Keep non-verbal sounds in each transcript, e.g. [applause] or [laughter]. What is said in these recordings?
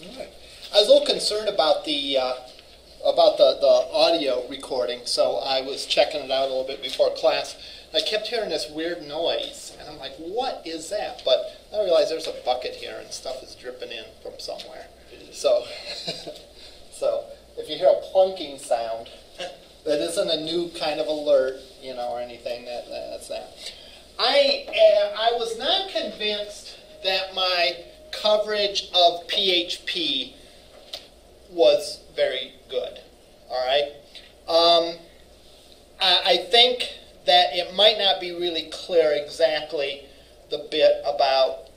Alright. I was a little concerned about the uh, about the, the audio recording, so I was checking it out a little bit before class. I kept hearing this weird noise, and I'm like, "What is that?" But I realized there's a bucket here, and stuff is dripping in from somewhere. So, [laughs] so if you hear a plunking sound, that isn't a new kind of alert, you know, or anything. That that's that. I uh, I was not convinced that my coverage of PHP was very good. All right. Um, I, I think that it might not be really clear exactly the bit about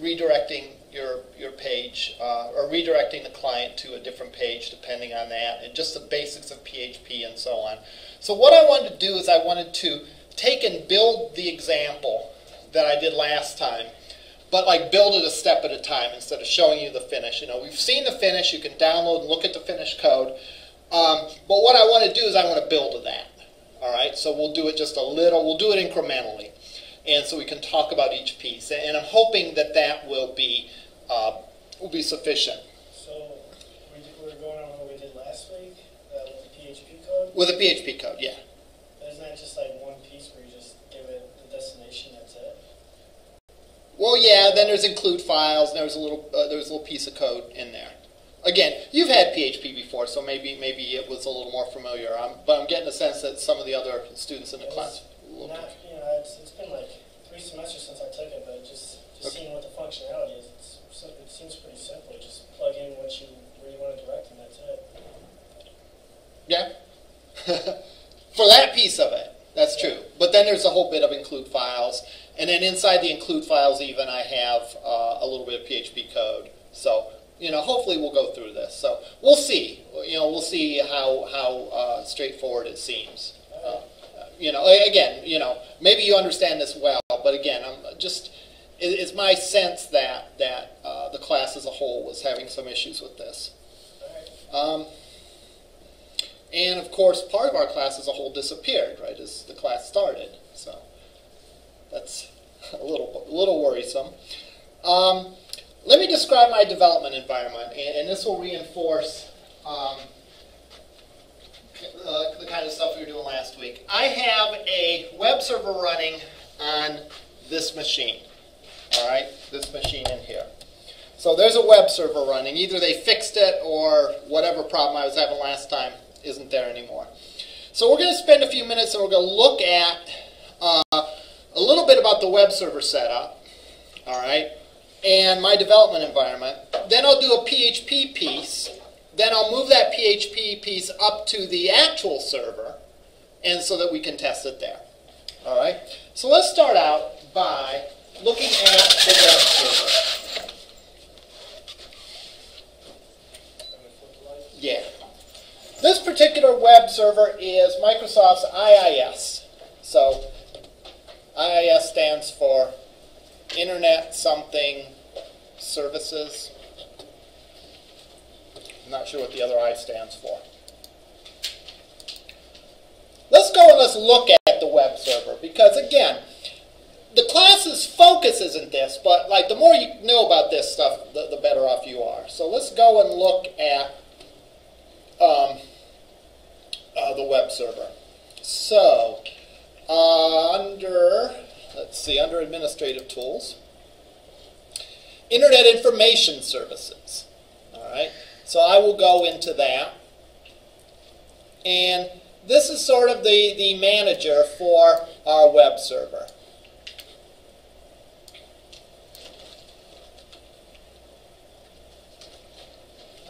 redirecting your your page uh, or redirecting the client to a different page depending on that and just the basics of PHP and so on. So what I wanted to do is I wanted to take and build the example that I did last time but like build it a step at a time instead of showing you the finish. You know, we've seen the finish. You can download and look at the finished code. Um, but what I want to do is I want to build to that. All right, so we'll do it just a little. We'll do it incrementally, and so we can talk about each piece. And I'm hoping that that will be uh, will be sufficient. So we're going on what we did last week uh, with the PHP code. With the PHP code, yeah. Isn't that just like one piece where you just give it the destination? That's it. Well, yeah. Then there's include files. And there's a little uh, there's a little piece of code in there. Again, you've had PHP before, so maybe maybe it was a little more familiar. Um, but I'm getting a sense that some of the other students in the It's class. look- Not, you know, it's, it's been like three semesters since I took it, but just just Okay. seeing what the functionality is, it's, so- it seems pretty simple. You Just plug in what you where you want to direct, and that's it. Yeah. [laughs] For that piece of it, that's true. But then there's a whole bit of include files, and then inside the include files, even I have uh, a little bit of PHP code. So you know, hopefully we'll go through this. So we'll see. You know, we'll see how how uh, straightforward it seems. Uh, you know, again, you know, maybe you understand this well, but again, I'm just. it- It's my sense that that uh, the class as a whole was having some issues with this. Um, and of course, part of our class as a whole disappeared right as the class started. So that's [laughs] a little a little worrisome. Um, let me describe my development environment, and, and this will reinforce um, the kind of stuff we were doing last week. I have a web server running on this machine. All right, this machine in here. So there's a web server running. Either they fixed it or whatever problem I was having last time isn't there anymore. So we're going to spend a few minutes and we're going to look at uh, a little bit about the web server setup, all right, and my development environment. Then I'll do a PHP piece. Then I'll move that PHP piece up to the actual server, and so that we can test it there. All right. So let's start out by looking at the web server. Yeah. This particular web server is Microsoft's IIS. So, IIS stands for Internet Something Services. I'm not sure what the other I stands for. Let's go and let's look at the web server because, again, the class's focus isn't this, but like the more you know about this stuff, the, the better off you are. So let's go and look at um, uh, the web server. So, uh, under, let's see, under administrative tools, Internet Information Services. All right, so I will go into that. And this is sort of the, the manager for our web server.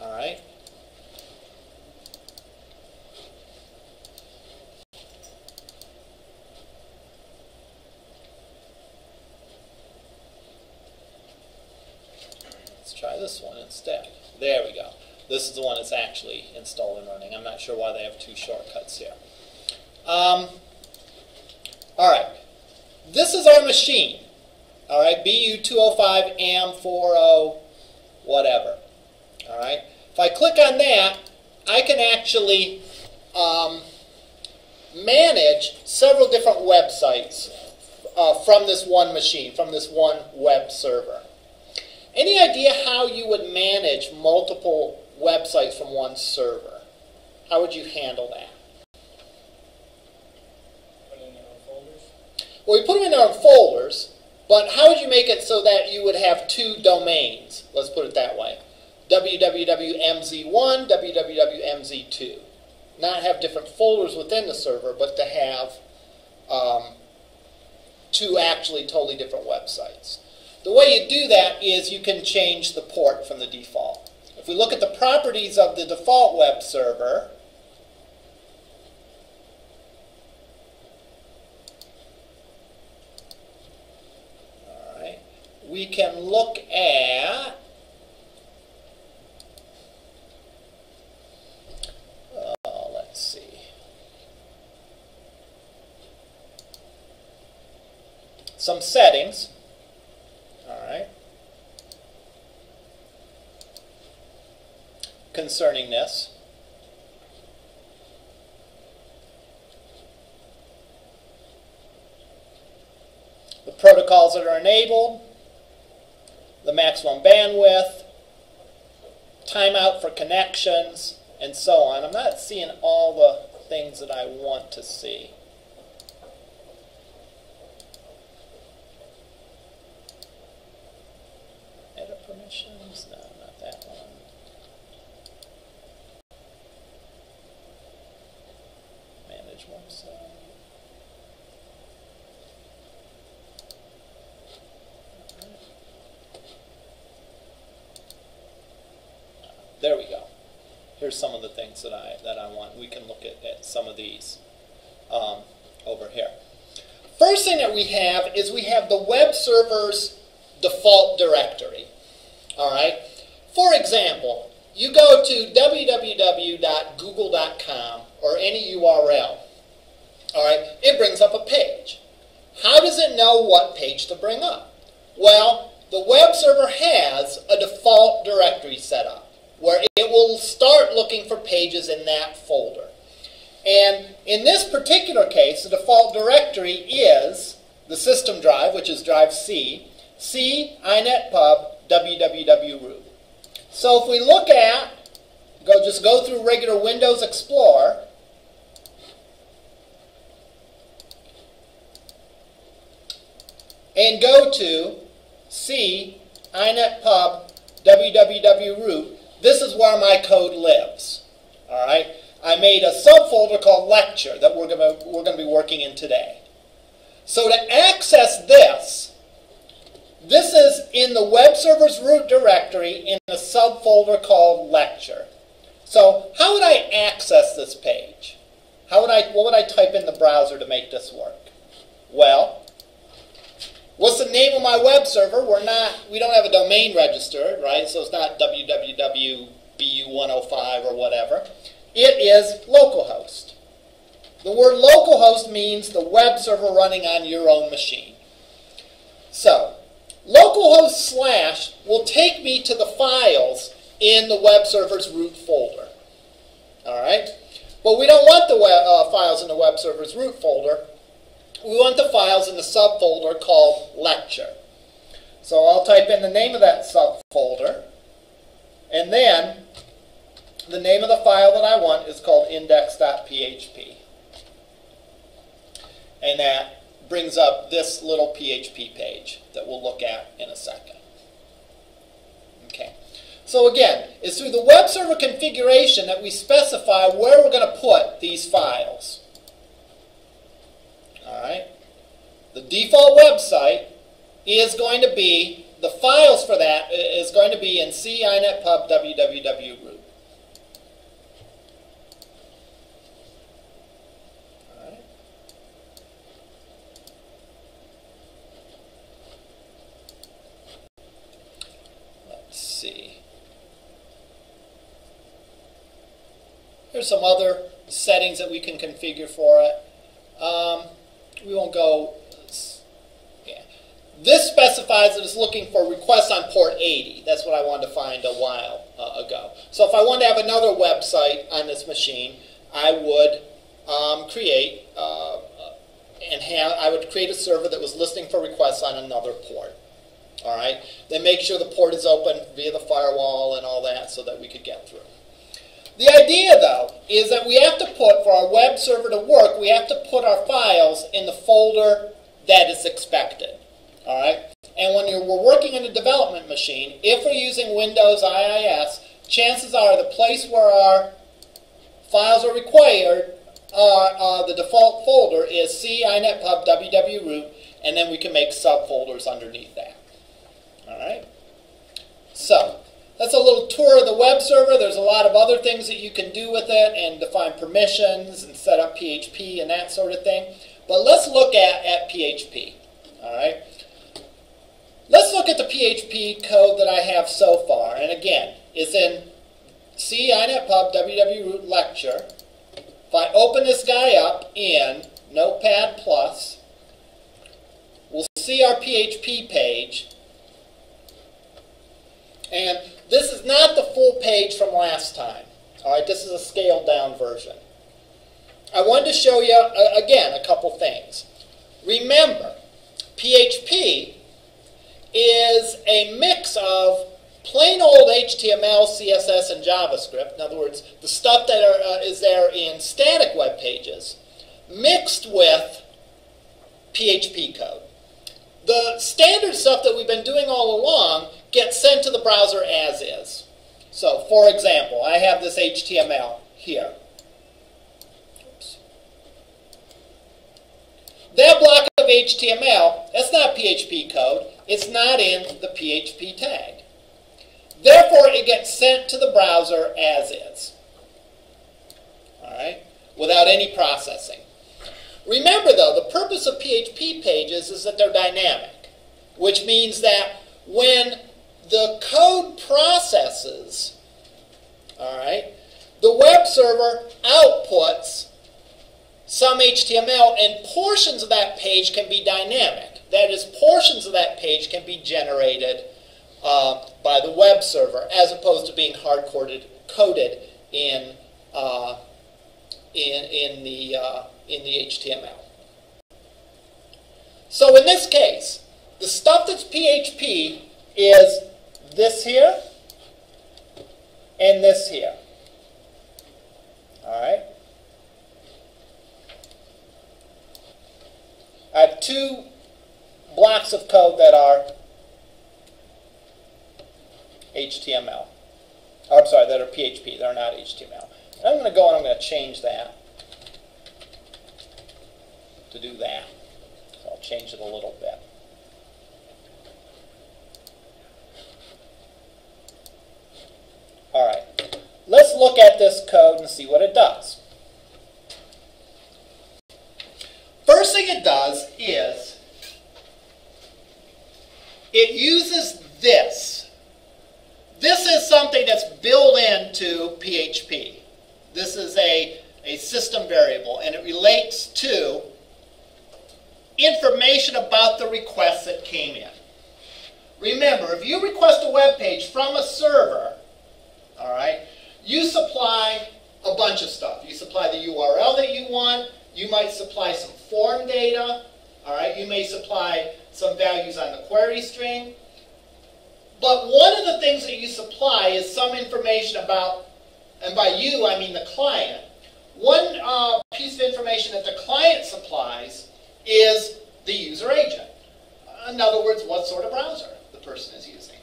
All right. Try this one instead. There we go. This is the one that's actually installed and running. I'm not sure why they have two shortcuts here. Um, all right. This is our machine. All right, BU205 AM40 whatever. All right. If I click on that, I can actually um, manage several different websites uh, from this one machine, from this one web server. Any idea how you would manage multiple websites from one server? How would you handle that? Put in their own folders. Well, we put them in our folders, but how would you make it so that you would have two domains? Let's put it that way. www.mz1, www.mz2. Not have different folders within the server, but to have um, two actually totally different websites. The way you do that is you can change the port from the default. If we look at the properties of the default web server, all right, we can look at uh, let's see. Some settings. All right. Concerning this. The protocols that are enabled, the maximum bandwidth, timeout for connections, and so on. I'm not seeing all the things that I want to see. Edit permissions? No, not that one. Manage There we go. Here's some of the things that I that I want. We can look at, at some of these um, over here. First thing that we have is we have the web server's default directory. All right. For example, you go to www.google.com or any URL. All right. It brings up a page. How does it know what page to bring up? Well, the web server has a default directory set up where it will start looking for pages in that folder. And in this particular case, the default directory is the system drive, which is drive C, C, inetpub, www root. So if we look at, go just go through regular Windows Explorer, and go to C, inetpub, www root, this is where my code lives. All right. I made a subfolder called lecture that we're going to we're to be working in today. So to access this, this is in the web server's root directory in a subfolder called lecture. So how would I access this page? How would I what would I type in the browser to make this work? Well, What's the name of my web server? We're not, we don't have a domain registered, right? So it's not www.bu105 or whatever. It is localhost. The word localhost means the web server running on your own machine. So, localhost slash will take me to the files in the web server's root folder. All right? But we don't want the web, uh, files in the web server's root folder we want the files in the subfolder called lecture. So I'll type in the name of that subfolder, and then the name of the file that I want is called index.php. And that brings up this little PHP page that we'll look at in a second. Okay. So again, it's through the web server configuration that we specify where we're going to put these files. All right. The default website is going to be, the files for that is going to be in C, INET, Pub, www right. Let's see. Here's some other settings that we can configure for it. Um, we won't go. Yeah. This specifies that it's looking for requests on port 80. That's what I wanted to find a while uh, ago. So if I wanted to have another website on this machine, I would um, create uh, and have I would create a server that was listening for requests on another port. All right. Then make sure the port is open via the firewall and all that so that we could get through. The idea, though, is that we have to put, for our web server to work, we have to put our files in the folder that is expected. All right? And when you're, we're working in a development machine, if we're using Windows IIS, chances are the place where our files are required, uh, uh, the default folder is C, INETPub, and then we can make subfolders underneath that. All right? So, that's a little tour of the web server. There's a lot of other things that you can do with it and define permissions and set up PHP and that sort of thing. But let's look at, at PHP. All right. Let's look at the PHP code that I have so far. And again, it's in C INETPub WW root lecture. If I open this guy up in Notepad Plus, we'll see our PHP page. And this is not the full page from last time. All right, this is a scaled down version. I wanted to show you, uh, again, a couple things. Remember, PHP is a mix of plain old HTML, CSS, and JavaScript. In other words, the stuff that are, uh, is there in static web pages, mixed with PHP code. The standard stuff that we've been doing all along gets sent to the browser as is. So, for example, I have this HTML here. Oops. That block of HTML, that's not PHP code. It's not in the PHP tag. Therefore, it gets sent to the browser as is. All right? Without any processing. Remember, though, the purpose of PHP pages is that they're dynamic, which means that when the code processes, all right, the web server outputs some HTML, and portions of that page can be dynamic. That is, portions of that page can be generated uh, by the web server, as opposed to being hard coded, coded in uh, in in the uh, in the HTML. So in this case, the stuff that's PHP is this here and this here. All right? I have two blocks of code that are HTML. Oh, I'm sorry, that are PHP. They're not HTML. And I'm going to go and I'm going to change that to do that. So I'll change it a little bit. All right. Let's look at this code and see what it does. First thing it does is it uses this. This is something that's built into PHP. This is a, a system variable, and it relates to information about the request that came in. Remember, if you request a web page from a server, all right? You supply a bunch of stuff. You supply the URL that you want. You might supply some form data. All right? You may supply some values on the query string. But one of the things that you supply is some information about, and by you I mean the client. One uh, piece of information that the client supplies is the user agent. In other words, what sort of browser the person is using.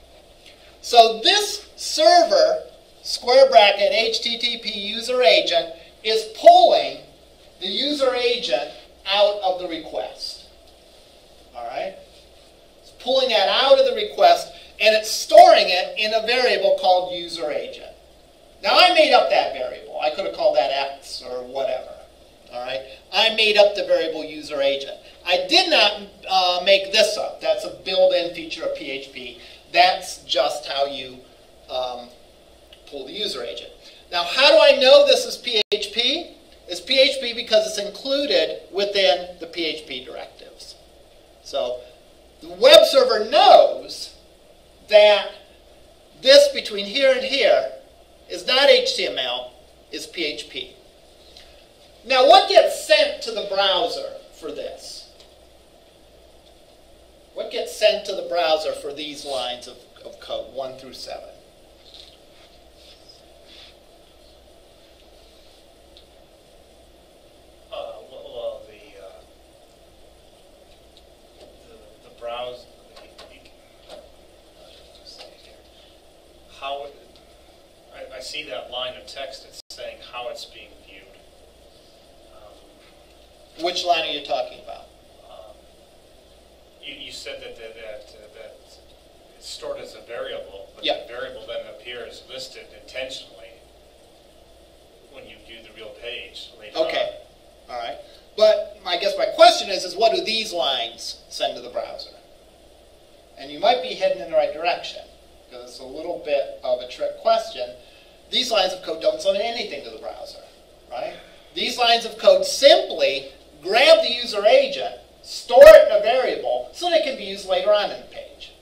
So this server square bracket HTTP user agent is pulling the user agent out of the request. All right? It's pulling that out of the request and it's storing it in a variable called user agent. Now I made up that variable. I could have called that X or whatever. All right? I made up the variable user agent. I did not uh, make this up. That's a built-in feature of PHP. That's just how you um, pull the user agent. Now, how do I know this is PHP? It's PHP because it's included within the PHP directives. So the web server knows that this between here and here is not HTML, is PHP. Now, what gets sent to the browser for this? What gets sent to the browser for these lines of, of code, 1 through 7? Uh, well, well, the, uh, the, the browse, the, the, how should I say it here? How, it- I, I see that line of text, it's saying how it's being viewed. Um, Which line are you talking about? um, You, you said that, that, that, uh, that it's stored as a variable, but Yeah. the variable then appears listed intentionally when you view the real page later on. Okay, all right. But I guess my question is, is what do these lines send to the browser? And you might be heading in the right direction, because it's a little bit of a trick question. These lines of code don't send anything to the browser, right? These lines of code simply grab the user agent, store it in a variable, so used later on in the page,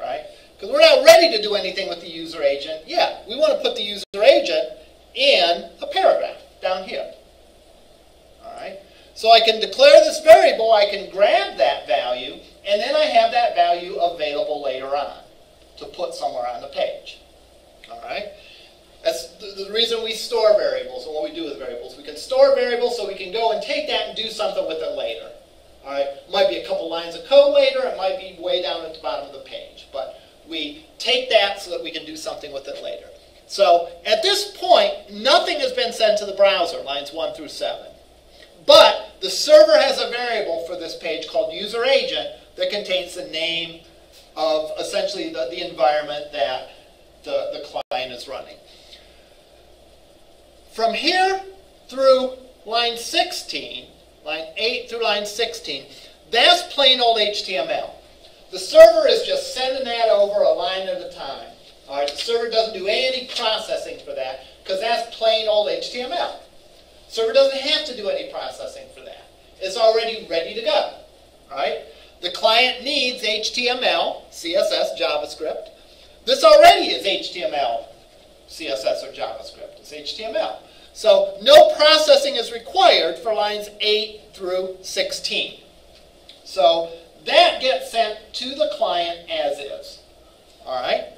right? Because we're not ready to do anything with the user agent yet. We want to put the user agent in a paragraph down here. All right? So I can declare this variable, I can grab that value, and then I have that value available later on to put somewhere on the page. All right? That's the, the reason we store variables and what we do with variables. We can store variables so we can go and take that and do something with it later. All right? Might be a couple lines of code later, it might be way down at the bottom of the page, but we take that so that we can do something with it later. So at this point, nothing has been sent to the browser, lines 1 through 7. But the server has a variable for this page called user agent that contains the name of essentially the, the environment that the, the client is running. From here through line 16, line 8 through line 16, that's plain old HTML. The server is just sending that over a line at a time. All right, the server doesn't do any processing for that because that's plain old HTML. Server doesn't have to do any processing for that. It's already ready to go. Right? The client needs HTML, CSS, JavaScript. This already is HTML, CSS, or JavaScript. It's HTML. So no processing is required for lines 8 through 16. So that gets sent to the client as is. All right?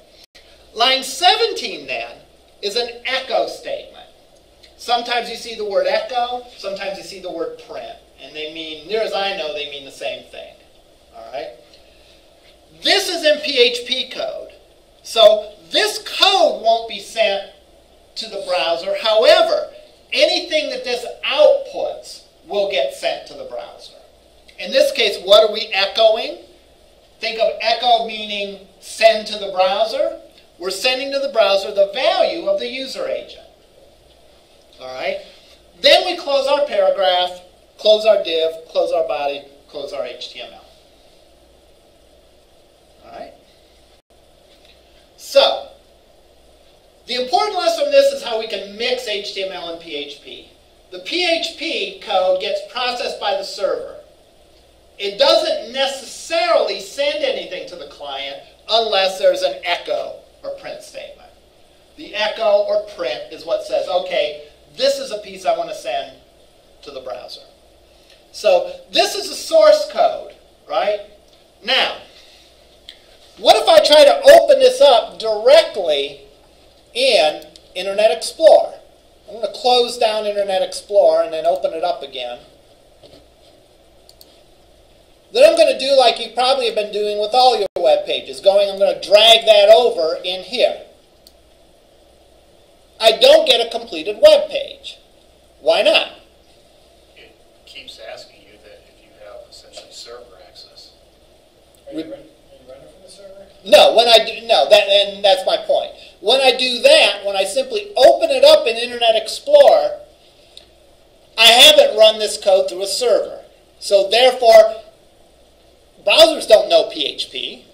Line 17 then is an echo statement. Sometimes you see the word echo, sometimes you see the word print. And they mean, near as I know, they mean the same thing. All right? This is in PHP code. So this code won't be sent to the browser. However, anything that this outputs will get sent to the browser. In this case, what are we echoing? Think of echo meaning send to the browser. We're sending to the browser the value of the user agent. All right? Then we close our paragraph, close our div, close our body, close our HTML. All right? So, the important lesson from this is how we can mix HTML and PHP. The PHP code gets processed by the server. It doesn't necessarily send anything to the client unless there's an echo or print statement. The echo or print is what says, okay, this is a piece I want to send to the browser. So this is a source code, right? Now, what if I try to open this up directly in Internet Explorer? I'm going to close down Internet Explorer and then open it up again. Then I'm going to do like you probably have been doing with all your web pages, going, I'm going to drag that over in here. I don't get a completed web page. Why not? It keeps asking you that if you have essentially server access. Are you, run, are you running from the server? No, when I do no, that and that's my point. When I do that, when I simply open it up in Internet Explorer, I haven't run this code through a server. So therefore, browsers don't know PHP.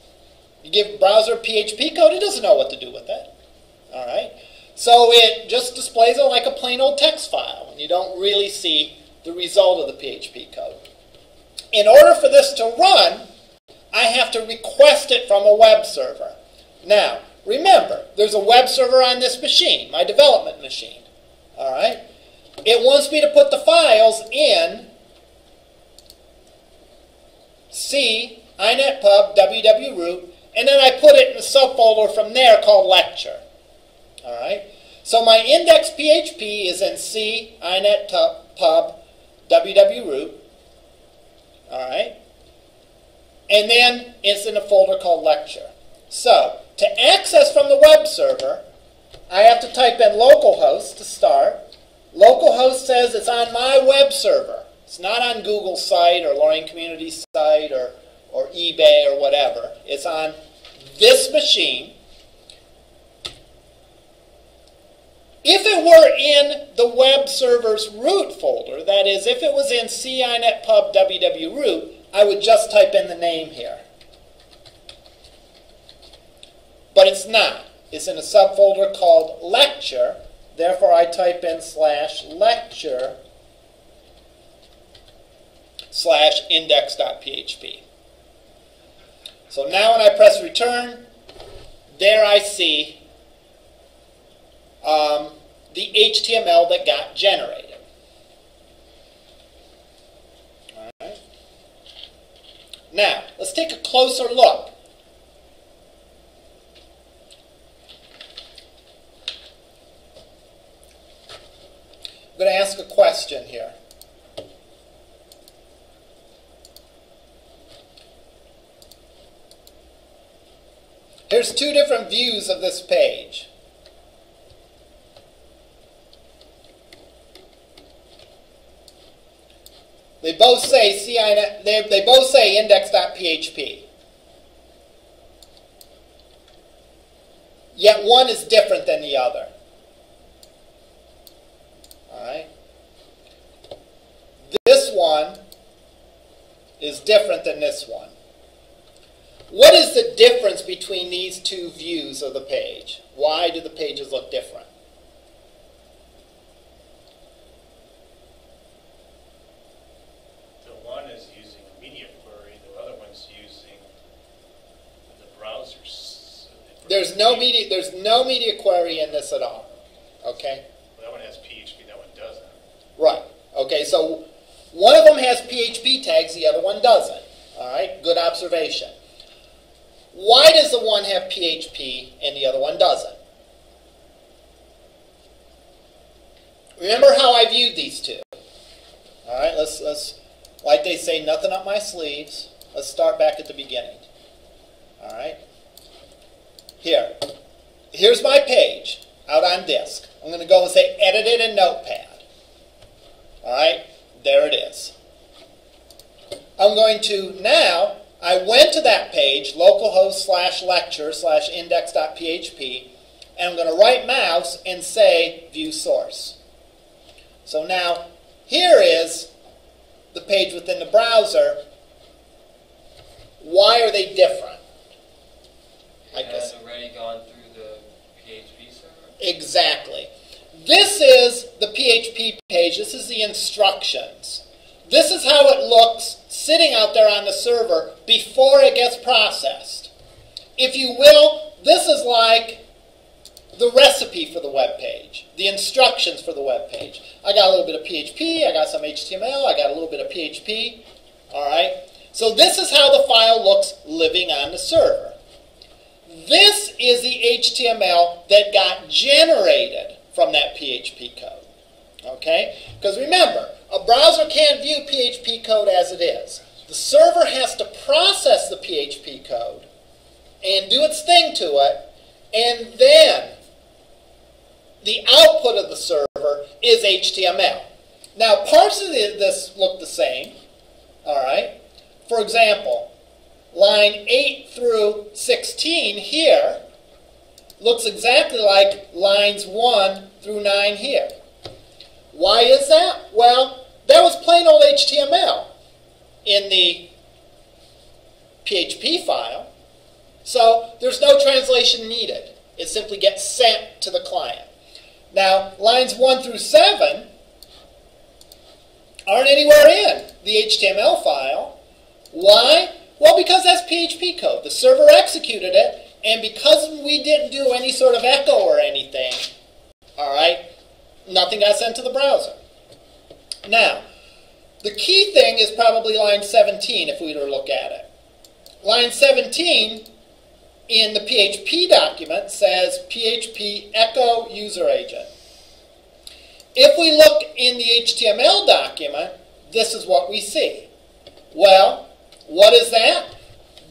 You give browser PHP code, it doesn't know what to do with it. All right. So it just displays it like a plain old text file, and you don't really see the result of the PHP code. In order for this to run, I have to request it from a web server. Now, remember, there's a web server on this machine, my development machine. All right? It wants me to put the files in C inetpub www and then I put it in a subfolder from there called lecture. All right. So my index PHP is in C inetpub www. Root. All right. And then it's in a folder called lecture. So to access from the web server, I have to type in localhost to start. Localhost says it's on my web server. It's not on Google's site or Lorain Community site or, or eBay or whatever. It's on this machine. If it were in the web server's root folder, that is, if it was in CINETPUB www root, I would just type in the name here. But it's not. It's in a subfolder called lecture. Therefore, I type in slash lecture slash index.php. So now when I press return, there I see um, the HTML that got generated. All right. Now, let's take a closer look. I'm going to ask a question here. Here's two different views of this page. They both say CI, they, they both say index.php. Yet one is different than the other. Alright? This one is different than this one. What is the difference between these two views of the page? Why do the pages look different? The one is using a media query, the other one's using the browser's. There's no media there's no media query in this at all. Okay? Well, That one has PHP, that one doesn't. Right. Okay, so one of them has PHP tags, the other one doesn't. All right? Good observation. Why does the one have PHP and the other one doesn't? Remember how I viewed these two. All right, let's let's like they say, nothing up my sleeves. Let's start back at the beginning. All right. Here, here's my page out on disk. I'm going to go and say edit it in Notepad. All right, there it is. I'm going to now I went to that page, localhost slash lecture slash index.php, and I'm going to right mouse and say view source. So now here is the page within the browser. Why are they different? I It guess. has already gone through the PHP server? Exactly. This is the PHP page. This is the instructions. This is how it looks sitting out there on the server before it gets processed. If you will, this is like the recipe for the web page, the instructions for the web page. I got a little bit of PHP, I got some HTML, I got a little bit of PHP. All right? So this is how the file looks living on the server. This is the HTML that got generated from that PHP code. Okay? Because remember, a browser can't view PHP code as it is. The server has to process the PHP code and do its thing to it, and then the output of the server is HTML. Now, parts of this look the same. All right? For example, line 8 through 16 here looks exactly like lines 1 through 9 here. Why is that? Well, that was plain old HTML in the PHP file. So there's no translation needed. It simply gets sent to the client. Now, lines 1 through 7 aren't anywhere in the HTML file. Why? Well, because that's PHP code. The server executed it, and because we didn't do any sort of echo or anything, all right, nothing got sent to the browser. Now, the key thing is probably line 17 if we were to look at it. line 17 in the PHP document says PHP echo user agent. If we look in the HTML document, this is what we see. Well, what is that?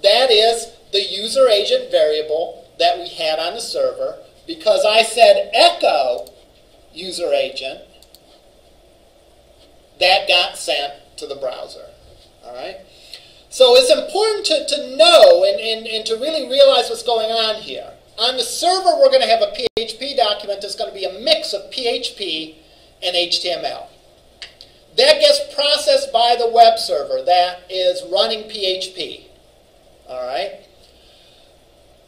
That is the user agent variable that we had on the server because I said echo user agent that got sent to the browser. All right? So it's important to, to know and, and, and to really realize what's going on here. On the server, we're going to have a PHP document that's going to be a mix of PHP and HTML. That gets processed by the web server that is running PHP. All right?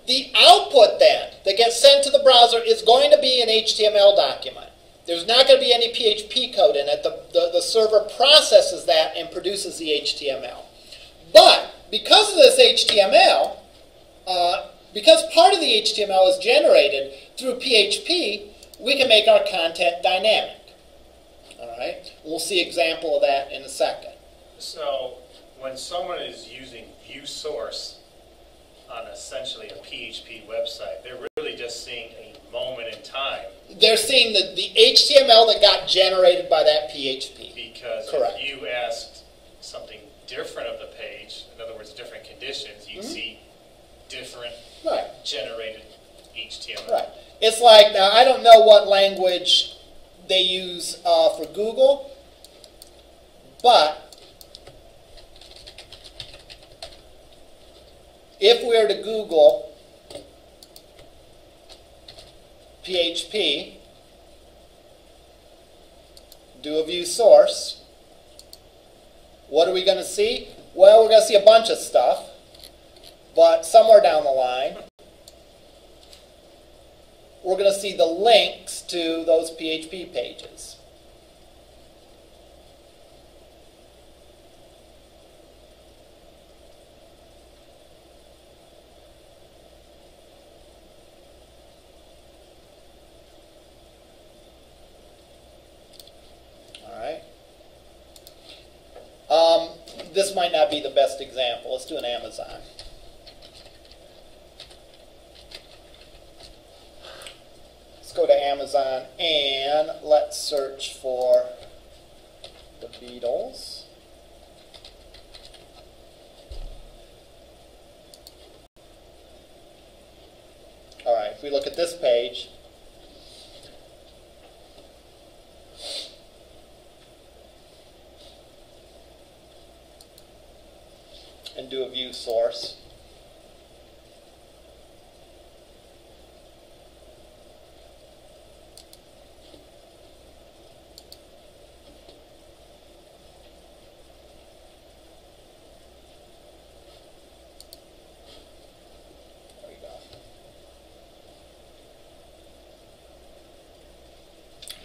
The output then that gets sent to the browser is going to be an HTML document. There's not going to be any PHP code in it. The, the, the server processes that and produces the HTML. But because of this HTML, uh, because part of the HTML is generated through PHP, we can make our content dynamic. All right? We'll see example of that in a second. So when someone is using view source on essentially a PHP website, they're really just seeing a moment in time They're seeing the, the HTML that got generated by that PHP. because Correct. if you asked something different of the page, in other words, different conditions, you Mhm. see different Right. generated HTML. Right. It's like now I don't know what language they use uh, for Google, but if we were to Google PHP, do a view source, what are we going to see? Well, we're going to see a bunch of stuff, but somewhere down the line, we're going to see the links to those PHP pages. All right. Um, this might not be the best example. Let's do an Amazon. Let's go to Amazon and let's search for the Beatles. All right, if we look at this page, and do a view source. There we go.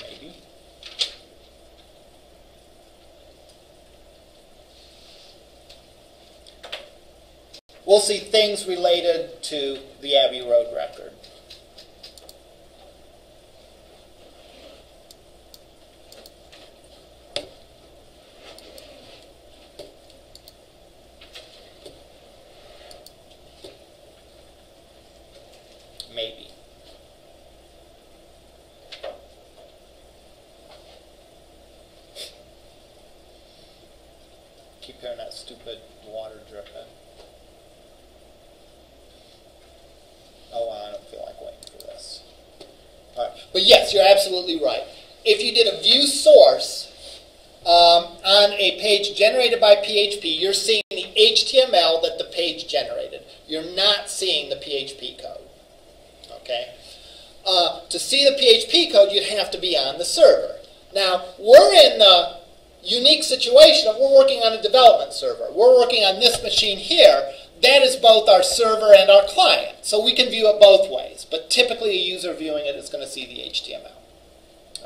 Maybe. We'll see things related to the Abbey Road record. Maybe. Keep hearing that stupid water dripping. Oh, I don't feel like waiting for this. All right. But yes, you're absolutely right. If you did a view source um, on a page generated by PHP, you're seeing the HTML that the page generated. You're not seeing the PHP code. Okay? Uh, to see the PHP code, you'd have to be on the server. Now, we're in the unique situation of we're working on a development server. We're working on this machine here. That is both our server and our client. So we can view it both ways. But typically, a user viewing it is going to see the HTML.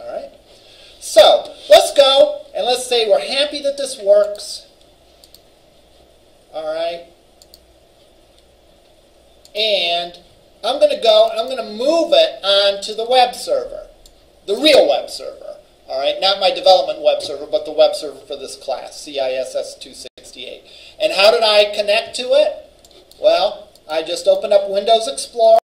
All right? So let's go and let's say we're happy that this works. All right? And I'm going to go and I'm going to move it onto the web server, the real web server. All right, not my development web server, but the web server for this class, CISS 268. And how did I connect to it? Well, I just opened up Windows Explorer.